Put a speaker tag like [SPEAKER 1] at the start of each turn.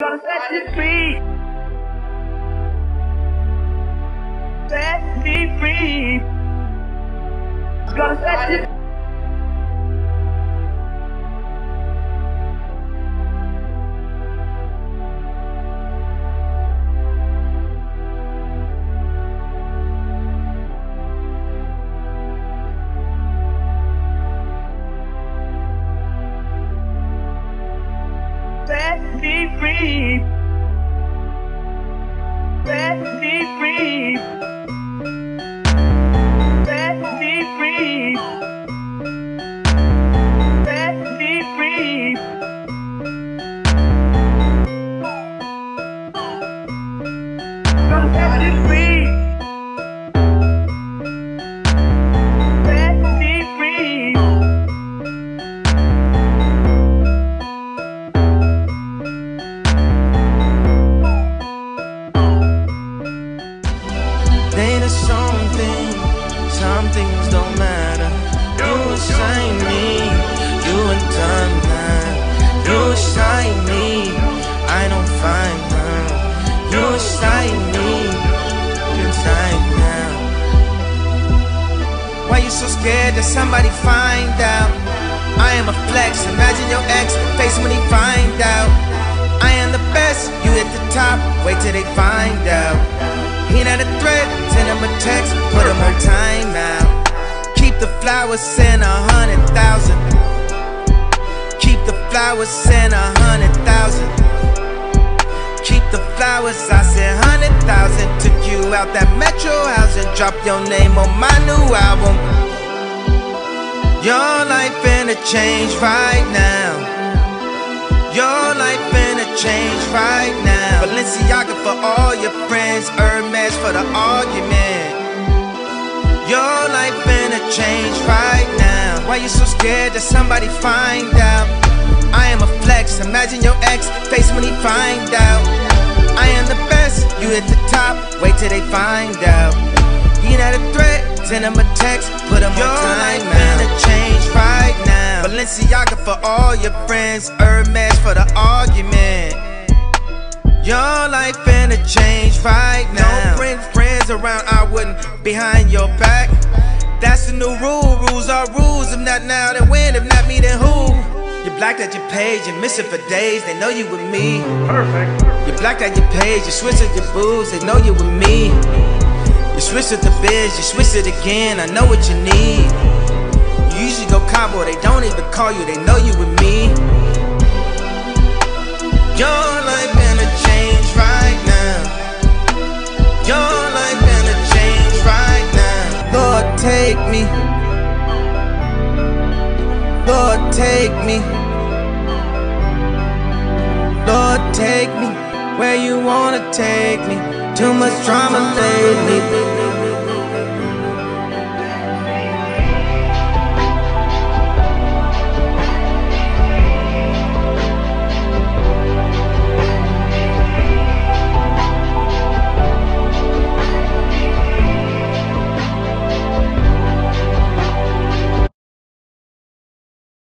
[SPEAKER 1] Gonna set you free. Set me free. Gonna set you Set me free. Set me free. Set me free. Set me free. Gonna free.
[SPEAKER 2] Things don't matter. You assign me, you and done that. You assign me, I don't find now. You assign me, inside now. Why you so scared that somebody find out? I am a flex. Imagine your ex face when he find out. I am the best. You hit the top. Wait till they find out. He not a threat. Send him a text. Put him on timeout. Flowers in a hundred thousand. Keep the flowers in a hundred thousand. Keep the flowers, I said hundred thousand. Took you out that metro house and Drop your name on my new album. Your life finna change right now. Your life finna change right now. Balenciaga for all your friends, Hermes for the argument. Your life finna change right now. Why you so scared that somebody find out? I am a flex. Imagine your ex face when he find out. I am the best. You hit the top. Wait till they find out. He not a threat. Send him a text. Put him
[SPEAKER 3] Your
[SPEAKER 2] on time.
[SPEAKER 3] life
[SPEAKER 2] finna change right now. Balenciaga for all your friends. Hermes for the argument. Your life finna change right now. Friends around, I wouldn't behind your back. That's the new rule. Rules are rules. If not now, then when? If not me, then who? You blacked out your page, you miss it for days. They know you with me.
[SPEAKER 1] perfect.
[SPEAKER 2] You blacked out your page, you switched up your booze. They know you with me. You switched up the biz, you switched it again. I know what you need. You usually go combo, they don't even call you. They know you with me. Your take me. Lord, take me. Lord, take me where you wanna take me. Too much drama lately.